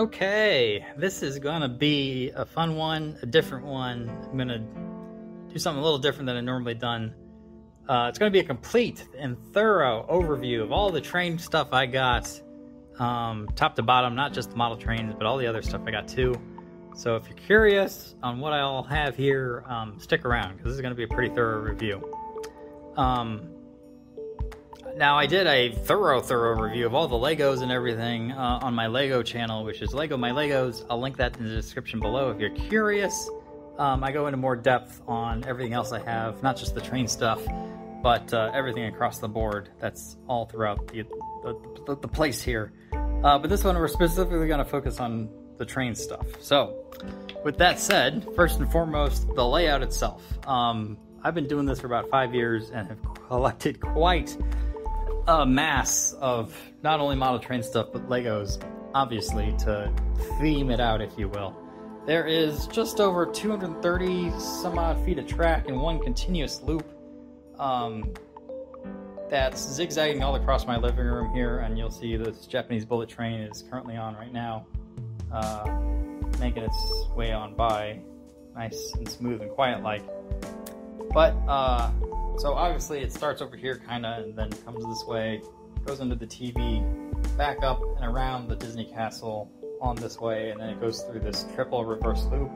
Okay, this is gonna be a fun one, a different one. I'm gonna do something a little different than I normally done. Uh, it's gonna be a complete and thorough overview of all the train stuff I got, um, top to bottom, not just the model trains, but all the other stuff I got too. So if you're curious on what I all have here, um, stick around because this is gonna be a pretty thorough review. Um, now, I did a thorough, thorough review of all the Legos and everything uh, on my Lego channel, which is Lego My Legos. I'll link that in the description below if you're curious. Um, I go into more depth on everything else I have, not just the train stuff, but uh, everything across the board. That's all throughout the, the, the, place here. Uh, but this one, we're specifically going to focus on the train stuff. So, with that said, first and foremost, the layout itself. Um, I've been doing this for about five years and have collected quite a mass of not only model train stuff but Legos, obviously, to theme it out, if you will. There is just over 230 some odd feet of track in one continuous loop um, that's zigzagging all across my living room here, and you'll see this Japanese bullet train is currently on right now, uh, making its way on by, nice and smooth and quiet like. But uh, so obviously it starts over here kind of and then comes this way, goes into the TV, back up and around the Disney castle on this way, and then it goes through this triple reverse loop,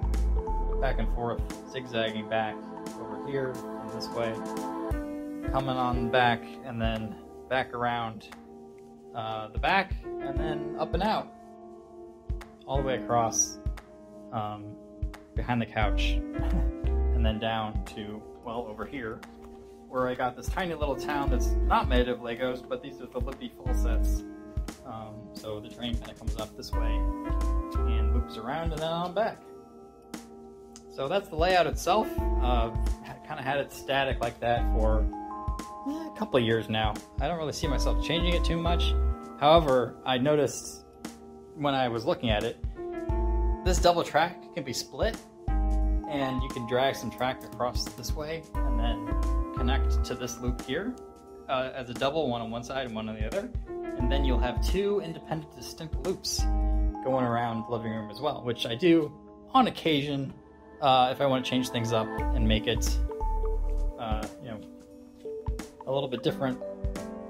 back and forth, zigzagging back over here and this way, coming on back and then back around uh, the back and then up and out, all the way across um, behind the couch, and then down to, well, over here where I got this tiny little town that's not made of Legos, but these are the Lippy full sets. Um, so the train kind of comes up this way and loops around and then on back. So that's the layout itself. Uh, kind of had it static like that for eh, a couple of years now. I don't really see myself changing it too much. However, I noticed when I was looking at it, this double track can be split and you can drag some track across this way and then connect to this loop here uh, as a double, one on one side and one on the other. And then you'll have two independent, distinct loops going around the living room as well, which I do on occasion uh, if I want to change things up and make it, uh, you know, a little bit different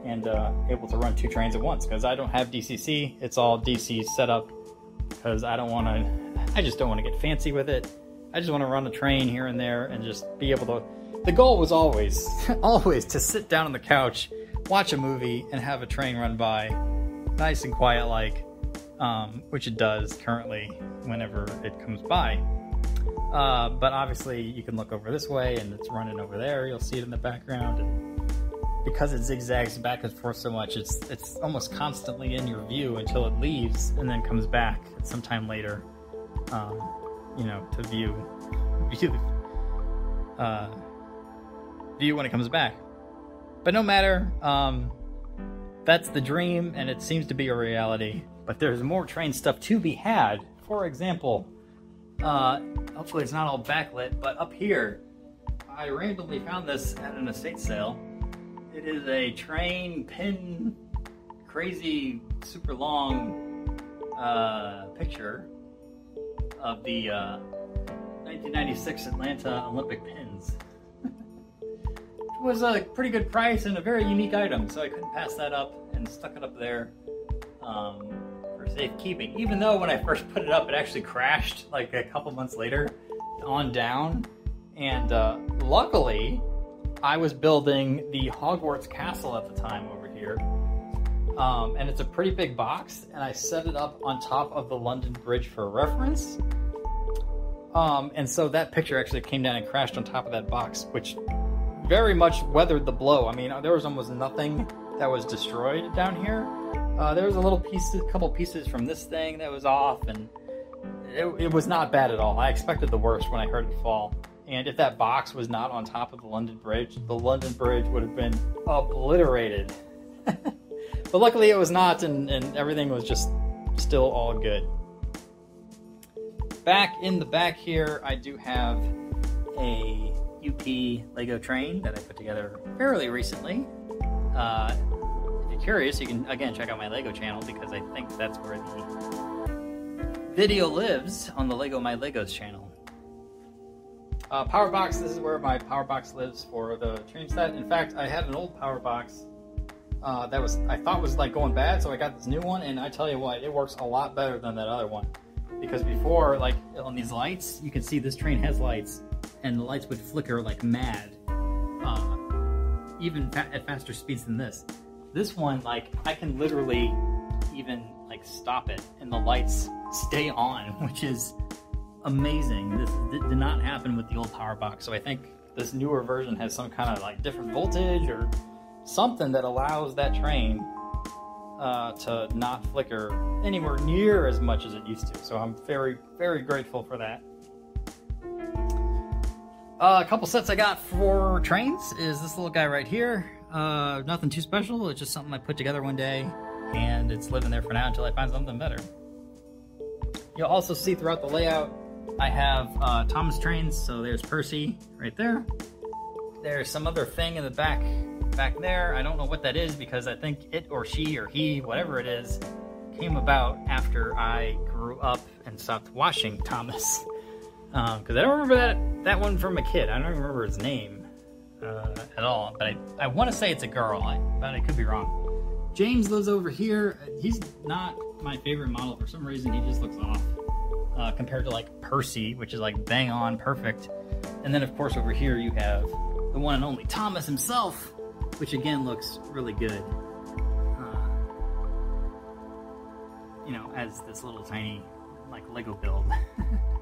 and uh, able to run two trains at once because I don't have DCC. It's all DC setup because I don't want to, I just don't want to get fancy with it. I just want to run a train here and there and just be able to the goal was always, always to sit down on the couch, watch a movie, and have a train run by, nice and quiet like, um, which it does currently whenever it comes by. Uh, but obviously, you can look over this way, and it's running over there. You'll see it in the background, and because it zigzags back and forth so much, it's it's almost constantly in your view until it leaves and then comes back sometime later. Um, you know, to view view uh, view when it comes back. But no matter, um, that's the dream, and it seems to be a reality. But there's more train stuff to be had. For example, uh, hopefully it's not all backlit, but up here, I randomly found this at an estate sale. It is a train pin, crazy, super long uh, picture of the uh, 1996 Atlanta Olympic pins was a pretty good price and a very unique item, so I couldn't pass that up and stuck it up there um, for safekeeping. Even though when I first put it up, it actually crashed like a couple months later on down. And uh, luckily, I was building the Hogwarts Castle at the time over here. Um, and it's a pretty big box, and I set it up on top of the London Bridge for reference. Um, and so that picture actually came down and crashed on top of that box, which very much weathered the blow. I mean, there was almost nothing that was destroyed down here. Uh, there was a little piece, a couple pieces from this thing that was off, and it, it, was not bad at all. I expected the worst when I heard it fall. And if that box was not on top of the London Bridge, the London Bridge would have been obliterated. but luckily it was not, and, and everything was just still all good. Back in the back here, I do have a UP Lego train that I put together fairly recently. Uh, if you're curious, you can again check out my Lego channel because I think that's where the video lives on the Lego My Legos channel. Uh, power box, this is where my power box lives for the train set. In fact, I had an old power box uh, that was I thought was like going bad, so I got this new one, and I tell you what, it works a lot better than that other one. Because before, like on these lights, you can see this train has lights, and the lights would flicker like mad, uh, even fa at faster speeds than this. This one, like, I can literally even like stop it, and the lights stay on, which is amazing. This did not happen with the old power box, so I think this newer version has some kind of like different voltage or something that allows that train uh, to not flicker anywhere near as much as it used to. So I'm very, very grateful for that. Uh, a couple sets I got for trains is this little guy right here. Uh, nothing too special, it's just something I put together one day and it's living there for now until I find something better. You'll also see throughout the layout, I have uh, Thomas trains, so there's Percy right there. There's some other thing in the back back there. I don't know what that is because I think it or she or he, whatever it is, came about after I grew up and stopped watching Thomas. Because um, I don't remember that, that one from a kid. I don't remember his name uh, at all. But I, I want to say it's a girl, I, but I could be wrong. James lives over here. He's not my favorite model. For some reason, he just looks off uh, compared to like Percy, which is like bang on perfect. And then of course over here you have the one and only Thomas himself, which again looks really good. Uh, you know, as this little tiny like Lego build.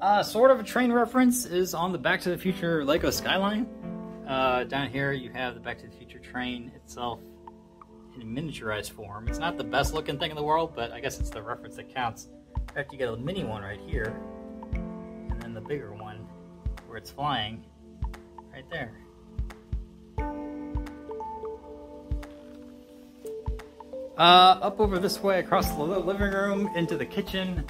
uh, sort of a train reference is on the Back to the Future Lego Skyline. Uh, down here you have the Back to the Future train itself in a miniaturized form. It's not the best looking thing in the world, but I guess it's the reference that counts. In fact, you get a mini one right here, and then the bigger one where it's flying right there. Uh, up over this way, across the living room, into the kitchen,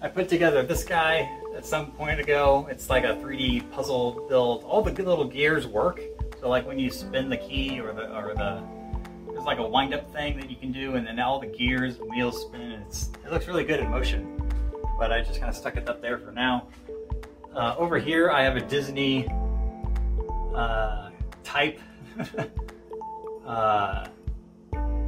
I put together this guy at some point ago. It's like a 3D puzzle build. All the good little gears work. So like when you spin the key or the or the there's like a wind up thing that you can do and then all the gears and wheels spin. It's, it looks really good in motion. But I just kind of stuck it up there for now. Uh, over here I have a Disney uh, type uh,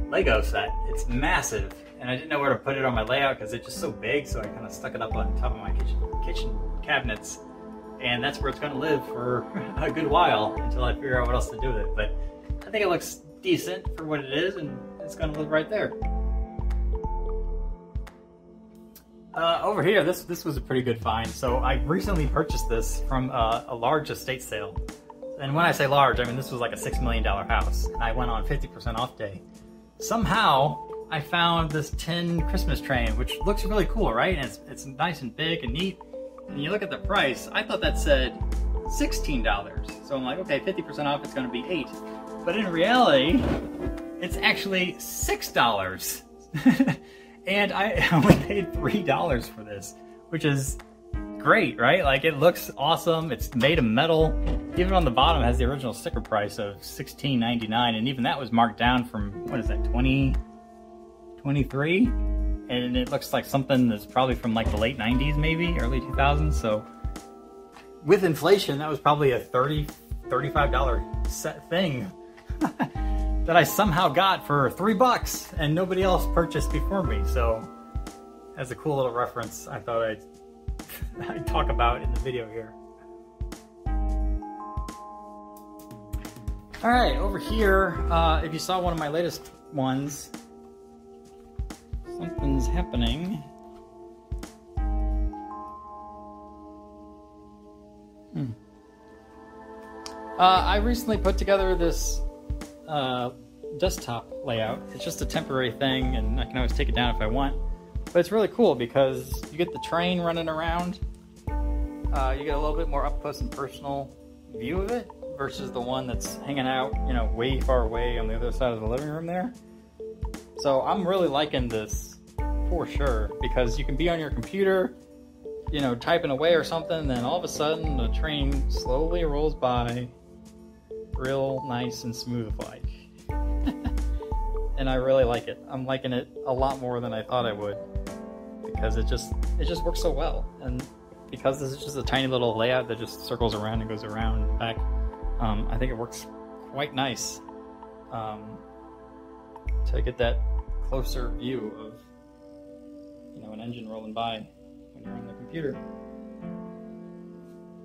Lego set. It's massive and I didn't know where to put it on my layout because it's just so big so I kind of stuck it up on top of my kitchen, kitchen cabinets and that's where it's going to live for a good while until I figure out what else to do with it. But I think it looks decent for what it is, and it's going to live right there. Uh, over here, this this was a pretty good find. So I recently purchased this from uh, a large estate sale. And when I say large, I mean this was like a $6 million house. I went on 50% off day. Somehow, I found this tin Christmas train, which looks really cool, right? And it's, it's nice and big and neat and you look at the price, I thought that said $16. So I'm like, okay, 50% off, it's gonna be eight. But in reality, it's actually $6. and I only paid $3 for this, which is great, right? Like it looks awesome. It's made of metal. Even on the bottom has the original sticker price of $16.99, and even that was marked down from what is that, 20, 23? and it looks like something that's probably from like the late 90s maybe early 2000s so with inflation that was probably a 30 35 dollar set thing that i somehow got for three bucks and nobody else purchased before me so as a cool little reference i thought i'd, I'd talk about in the video here all right over here uh, if you saw one of my latest ones Something's happening. Hmm. Uh, I recently put together this uh, desktop layout. It's just a temporary thing, and I can always take it down if I want. But it's really cool because you get the train running around. Uh, you get a little bit more up close and personal view of it versus the one that's hanging out, you know, way far away on the other side of the living room there. So I'm really liking this for sure because you can be on your computer, you know, typing away or something, and then all of a sudden the train slowly rolls by, real nice and smooth like. and I really like it. I'm liking it a lot more than I thought I would. because it just it just works so well. And because this is just a tiny little layout that just circles around and goes around and back, um, I think it works quite nice um, to get that closer view of you know an engine rolling by when you're on the computer.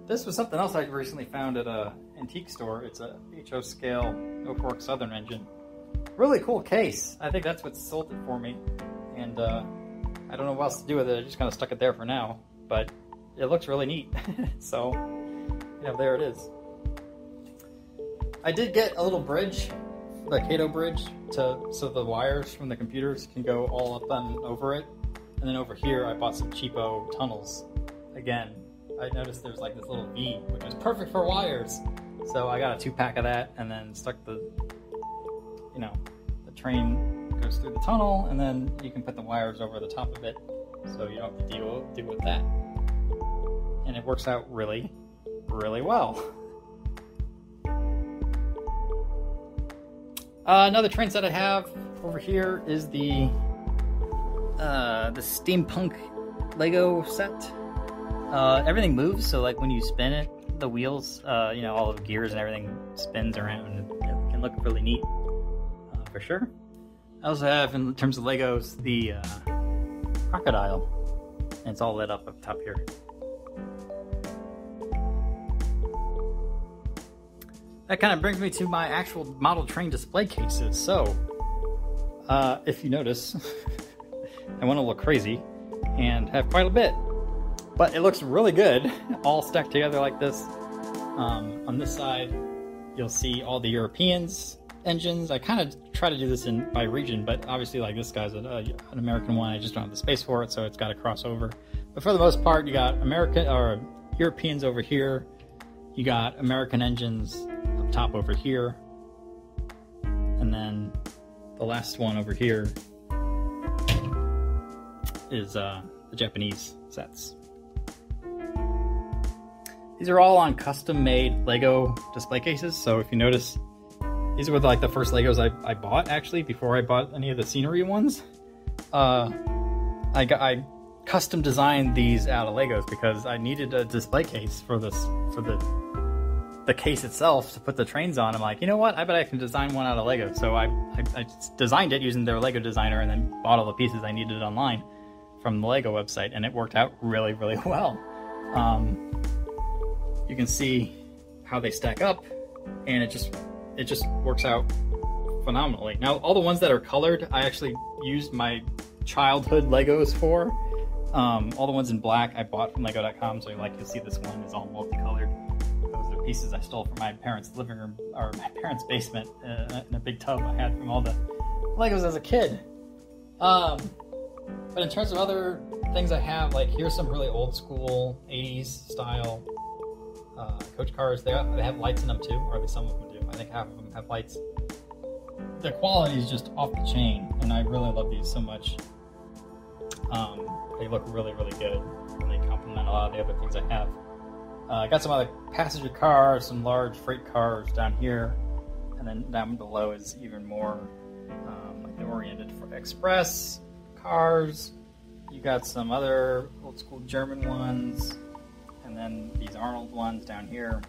This was something else I recently found at a antique store. It's a HO scale Norfolk Southern engine. Really cool case. I think that's what sold it for me. And uh, I don't know what else to do with it. I just kind of stuck it there for now. But it looks really neat. so, yeah, there it is. I did get a little bridge, the Kato bridge, to so the wires from the computers can go all up and over it. And then over here, I bought some cheapo tunnels. Again, I noticed there's like this little V, which is perfect for wires. So I got a two pack of that and then stuck the, you know, the train goes through the tunnel and then you can put the wires over the top of it so you don't have to deal, deal with that. And it works out really, really well. Uh, another train set I have over here is the uh, the steampunk Lego set. Uh, everything moves, so like when you spin it, the wheels, uh, you know, all the gears and everything spins around. It can look really neat, uh, for sure. I also have, in terms of Legos, the uh, crocodile. And it's all lit up up top here. That kind of brings me to my actual model train display cases. So, uh, if you notice, I want to look crazy and have quite a bit but it looks really good, all stacked together like this. Um, on this side, you'll see all the Europeans engines. I kind of try to do this in by region, but obviously like this guy's a, a, an American one. I just don't have the space for it, so it's got to cross over. But for the most part, you got American or Europeans over here. You got American engines up top over here. And then the last one over here is uh, the Japanese sets. These are all on custom made Lego display cases. So if you notice, these were like the first Legos I, I bought actually before I bought any of the scenery ones. Uh, I, got, I custom designed these out of Legos because I needed a display case for this, for the, the case itself to put the trains on. I'm like, you know what? I bet I can design one out of Lego. So I, I, I designed it using their Lego designer and then bought all the pieces I needed online from the Lego website and it worked out really, really well. Um, you can see how they stack up and it just it just works out phenomenally. Now all the ones that are colored I actually used my childhood Legos for. Um, all the ones in black I bought from lego.com so like you'll see this one is all multicolored. Those are pieces I stole from my parents' living room or my parents' basement uh, in a big tub I had from all the Legos as a kid. Um, but in terms of other things I have, like here's some really old school 80s style uh, coach cars, they, they have lights in them too, or at least some of them do. I think half of them have lights. The quality is just off the chain, and I really love these so much. Um, they look really, really good, and they complement a lot of the other things I have. Uh, I got some other passenger cars, some large freight cars down here, and then down below is even more um, like oriented for express cars. You got some other old school German ones and then these Arnold ones down here,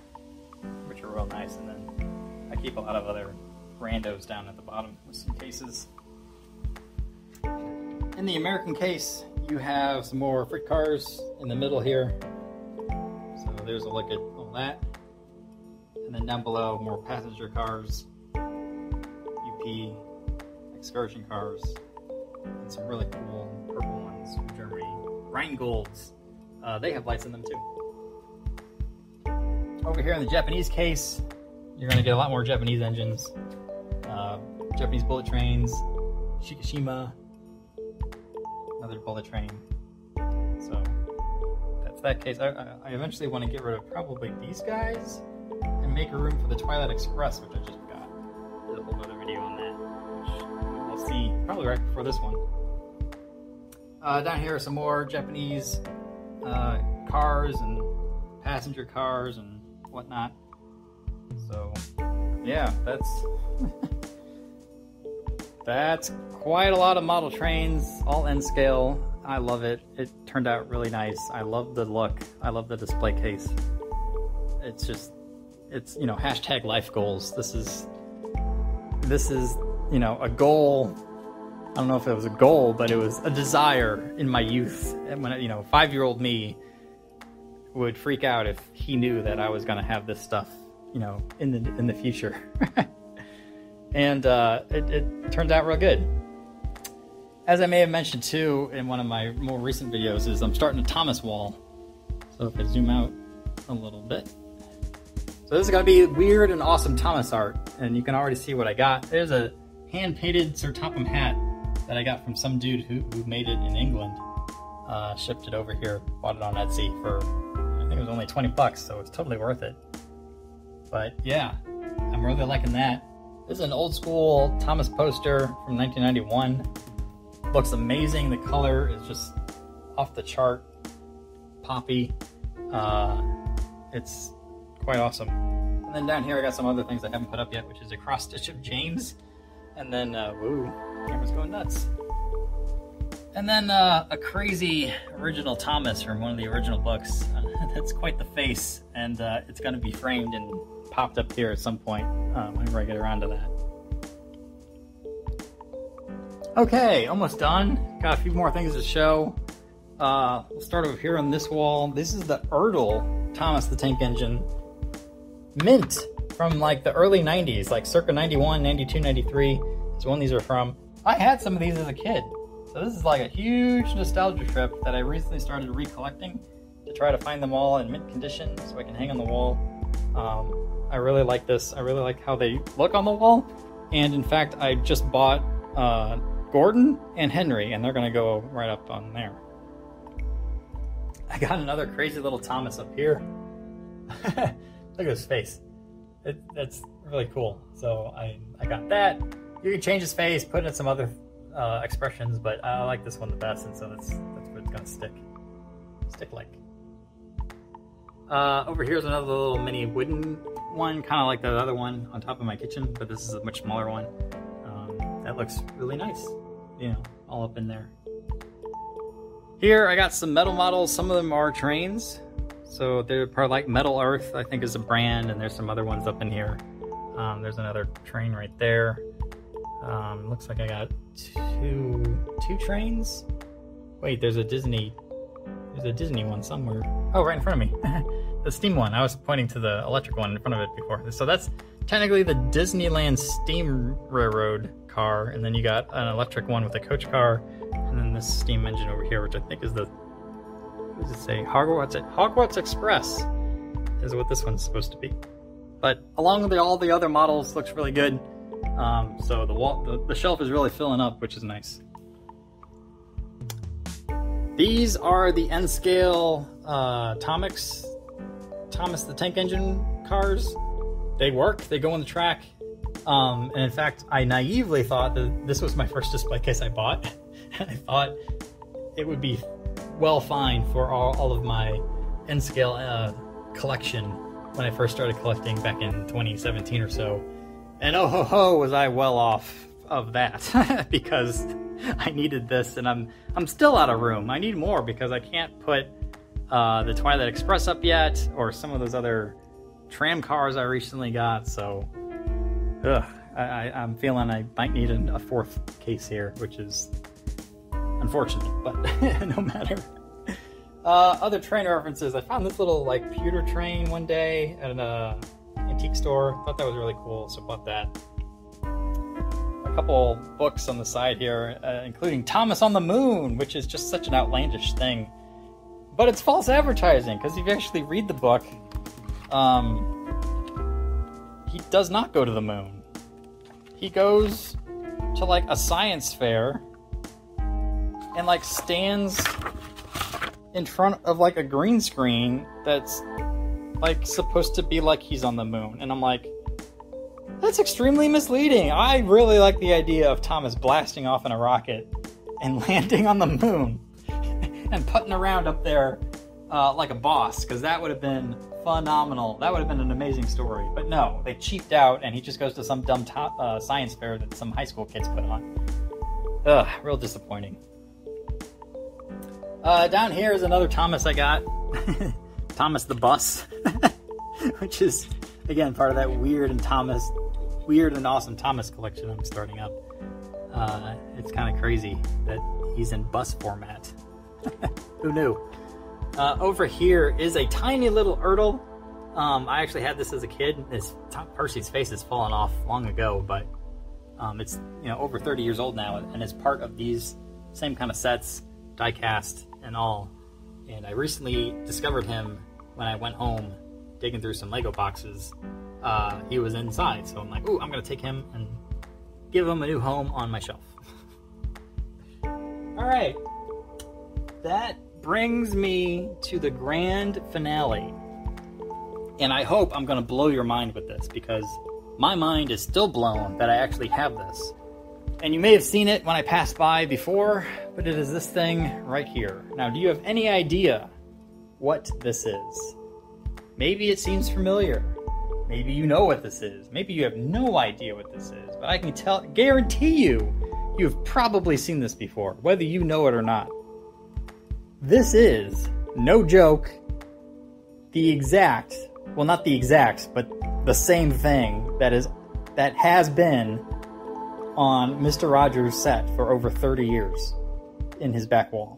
which are real nice, and then I keep a lot of other randos down at the bottom with some cases. In the American case, you have some more freight cars in the middle here. So there's a look at all that. And then down below, more passenger cars, UP, excursion cars, and some really cool purple ones from Germany. Rheingolds. Uh, they have lights in them too. Over here in the Japanese case, you're going to get a lot more Japanese engines, uh, Japanese bullet trains, Shikishima, another bullet train. So that's that case. I, I eventually want to get rid of probably these guys and make room for the Twilight Express, which I just probably right before this one. Uh, down here are some more Japanese uh, cars and passenger cars and whatnot. So, yeah, that's that's quite a lot of model trains, all N scale. I love it. It turned out really nice. I love the look. I love the display case. It's just, it's, you know, hashtag life goals. This is, this is, you know, a goal. I don't know if it was a goal, but it was a desire in my youth. And when, you know, five year old me would freak out if he knew that I was going to have this stuff, you know, in the, in the future. and uh, it, it turned out real good as I may have mentioned too in one of my more recent videos, is I'm starting a Thomas wall. So if I zoom out a little bit. So this is gonna be weird and awesome Thomas art, and you can already see what I got. There's a hand-painted Sir Topham Hatt that I got from some dude who, who made it in England. Uh, shipped it over here, bought it on Etsy for, I think it was only 20 bucks, so it's totally worth it. But yeah, I'm really liking that. This is an old school Thomas poster from 1991. Looks amazing. The color is just off the chart. Poppy. Uh, it's quite awesome. And then down here I got some other things I haven't put up yet, which is a cross stitch of James. And then, uh, woo, camera's going nuts. And then uh, a crazy original Thomas from one of the original books. that's quite the face, and uh, it's going to be framed and popped up here at some point uh, whenever I get around to that. Okay, almost done. Got a few more things to show. Uh, we'll start over here on this wall. This is the Ertl Thomas the Tank Engine. Mint from like the early 90s, like circa 91, 92, 93 is when these are from. I had some of these as a kid. So this is like a huge nostalgia trip that I recently started recollecting to try to find them all in mint condition so I can hang on the wall. Um, I really like this. I really like how they look on the wall. And in fact, I just bought uh, Gordon and Henry, and they're to go right up on there. I got another crazy little Thomas up here. Look at his face. It, that's really cool. So I, I got that. You can change his face, put in some other uh, expressions, but I like this one the best, and so that's that's where it's gonna stick. Stick like. Uh, over here is another little mini wooden one, kind of like the other one on top of my kitchen, but this is a much smaller one. Um, that looks really nice you know, all up in there. Here I got some metal models. Some of them are trains. So they're part like Metal Earth, I think is a brand, and there's some other ones up in here. Um, there's another train right there. Um, looks like I got two two trains. Wait, there's a Disney there's a Disney one somewhere. Oh, right in front of me. the steam one. I was pointing to the electric one in front of it before. So that's technically the Disneyland Steam Railroad car, and then you got an electric one with a coach car, and then this steam engine over here, which I think is the what does it say? Hogwarts Hogwarts Express is what this one's supposed to be. But along with the, all the other models, looks really good. Um, so the wall, the, the shelf is really filling up, which is nice. These are the N scale uh, Tomix Thomas the Tank Engine cars. They work. They go on the track. Um, and in fact, I naively thought that this was my first display case I bought. and I thought it would be well fine for all, all of my N scale uh, collection when I first started collecting back in 2017 or so. And oh ho ho, was I well off of that because I needed this, and I'm I'm still out of room. I need more because I can't put uh, the Twilight Express up yet, or some of those other tram cars I recently got. So ugh, I, am feeling I might need a fourth case here, which is unfortunate, but no matter. Uh, other train references. I found this little like pewter train one day at an uh, antique store. Thought that was really cool, so bought that. A couple books on the side here, uh, including Thomas on the Moon, which is just such an outlandish thing. But it's false advertising because if you actually read the book, um, he does not go to the moon. He goes to like a science fair and like stands in front of like a green screen that's like supposed to be like he's on the moon. And I'm like, that's extremely misleading. I really like the idea of Thomas blasting off in a rocket and landing on the moon and putting around up there uh, like a boss, because that would have been phenomenal. That would have been an amazing story. But no, they cheaped out, and he just goes to some dumb top, uh, science fair that some high school kids put on. Ugh, real disappointing. Uh, down here is another Thomas I got. Thomas the Bus, which is, again, part of that weird and Thomas, weird and awesome Thomas collection I'm starting up. Uh, it's kind of crazy that he's in bus format. Who knew? Uh, over here is a tiny little Ertl. Um, I actually had this as a kid. This Percy's face has fallen off long ago, but um, it's you know over 30 years old now, and is part of these same kind of sets, diecast and all. And I recently discovered him when I went home digging through some Lego boxes. Uh, he was inside, so I'm like, ooh, I'm gonna take him and give him a new home on my shelf. All right, that brings me to the grand finale. And I hope I'm to blow your mind with this because my mind is still blown that I actually have this. And you may have seen it when I passed by before, but it is this thing right here. Now, do you have any idea what this is? Maybe it seems familiar. Maybe you know what this is. Maybe you have no idea what this is. But I can tell, guarantee you, you've probably seen this before, whether you know it or not. This is, no joke, the exact, well not the exact, but the same thing that is that has been on Mr. Rogers' set for over 30 years in his back wall.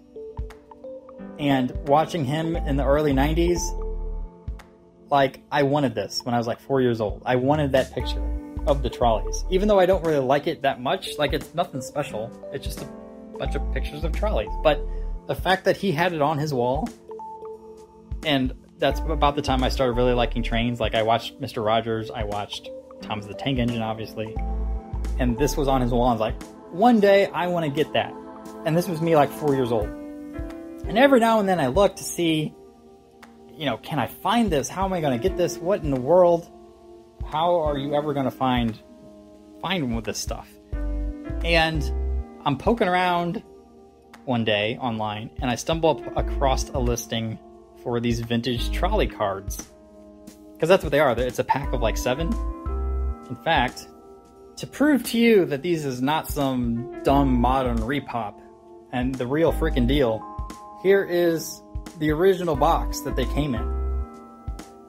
And watching him in the early 90s, like I wanted this when I was like 4 years old. I wanted that picture of the trolleys. Even though I don't really like it that much, like it's nothing special. It's just a bunch of pictures of trolleys. But the fact that he had it on his wall, and that's about the time I started really liking trains. Like I watched Mr. Rogers, I watched Thomas the Tank Engine, obviously, and this was on his wall. I was like, one day I want to get that. And this was me like four years old. And every now and then I look to see, you know, can I find this? How am I going to get this? What in the world? How are you ever going to find find with this stuff? And I'm poking around one day online and I stumble across a listing for these vintage trolley cards. Because that's what they are. It's a pack of like seven. In fact, to prove to you that these is not some dumb modern repop and the real freaking deal, here is the original box that they came in.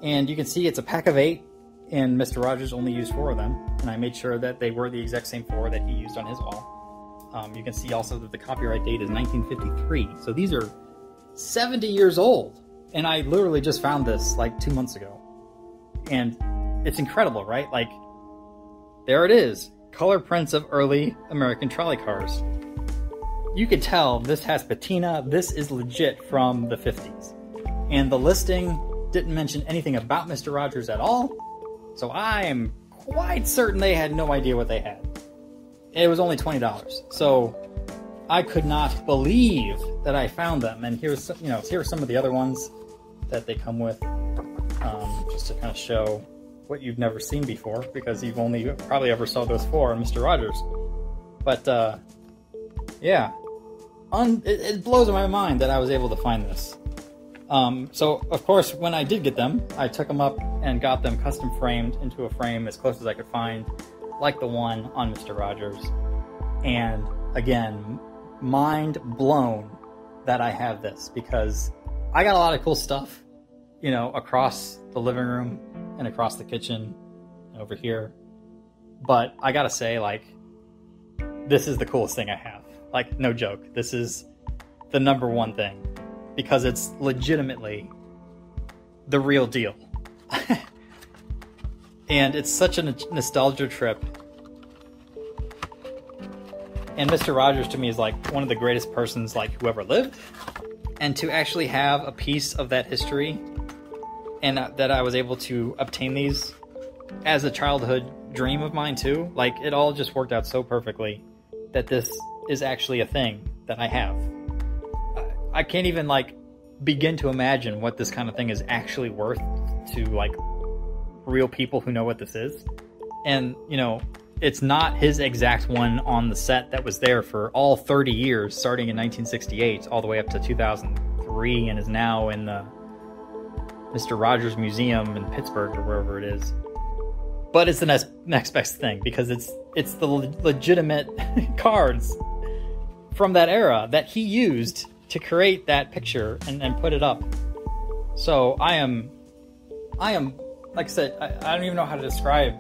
And you can see it's a pack of eight, and Mr. Rogers only used four of them. And I made sure that they were the exact same four that he used on his wall. Um, you can see also that the copyright date is 1953. So these are 70 years old. And I literally just found this like two months ago. And it's incredible, right? Like, there it is color prints of early American trolley cars. You could tell this has patina, this is legit from the 50s. And the listing didn't mention anything about Mr. Rogers at all, so I am quite certain they had no idea what they had. It was only $20. So I could not believe that I found them. And here's you know, here are some of the other ones that they come with, um, just to kind of show what you've never seen before, because you've only probably ever saw those four on Mr. Rogers. But uh, yeah, Un- it, it, blows my mind that I was able to find this. Um, so of course, when I did get them, I took them up and got them custom framed into a frame as close as I could find, like the one on Mr. Rogers. And again, mind blown that I have this because I got a lot of cool stuff you know, across the living room and across the kitchen over here. But I gotta say, like, this is the coolest thing I have. Like, no joke. This is the number one thing because it's legitimately the real deal. and it's such a nostalgia trip. And Mr. Rogers to me is like one of the greatest persons like who ever lived. And to actually have a piece of that history and that I was able to obtain these as a childhood dream of mine too. Like it all just worked out so perfectly that this is actually a thing that I have. I can't even like begin to imagine what this kind of thing is actually worth to like real people who know what this is. And, you know, it's not his exact one on the set that was there for all 30 years, starting in 1968 all the way up to 2003 and is now in the Mr. Rogers Museum in Pittsburgh or wherever it is. But it's the next next best thing because it's it's the legitimate cards from that era that he used to create that picture and, and put it up. So I am, I am, like I said, I, I don't even know how to describe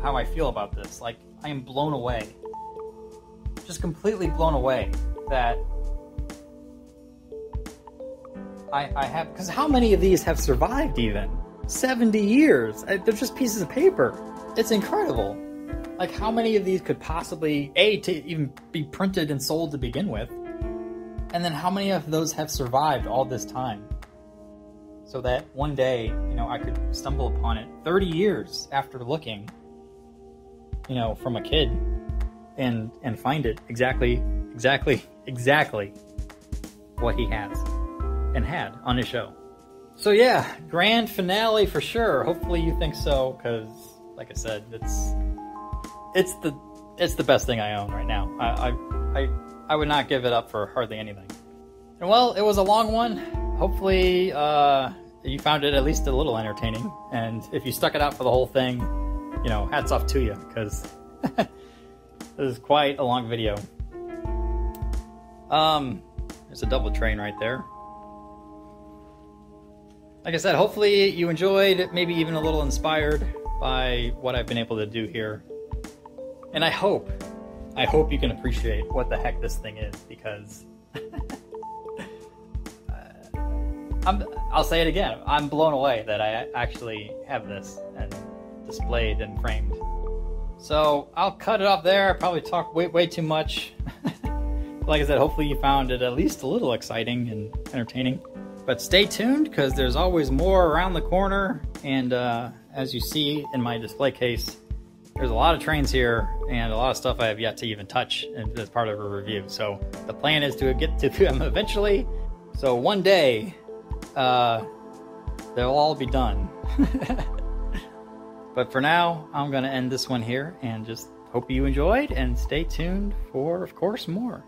how I feel about this. Like I am blown away, just completely blown away that I, I have. Because how many of these have survived even? 70 years. They're just pieces of paper. It's incredible. Like, how many of these could possibly, A, to even be printed and sold to begin with? And then how many of those have survived all this time? So that one day, you know, I could stumble upon it 30 years after looking, you know, from a kid and and find it exactly exactly exactly what he has and had on his show. So yeah, grand finale for sure. Hopefully you think so, because like I said, it's it's the it's the best thing I own right now. I I I, I would not give it up for hardly anything. And well, it was a long one. Hopefully, uh, you found it at least a little entertaining. And if you stuck it out for the whole thing, you know, hats off to you, because this is quite a long video. Um, there's a double train right there like I said, hopefully you enjoyed, maybe even a little inspired by what I've been able to do here. And I hope, I hope you can appreciate what the heck this thing is because uh, I'm, I'll say it again. I'm blown away that I actually have this and displayed and framed. So I'll cut it off there. I probably talked way, way too much. like I said, hopefully you found it at least a little exciting and entertaining. But stay tuned because there's always more around the corner. And uh, as you see in my display case, there's a lot of trains here and a lot of stuff I have yet to even touch as part of a review. So the plan is to get to them eventually. So one day, uh, they'll all be done. but for now, I'm going to end this one here and just hope you enjoyed and stay tuned for, of course, more.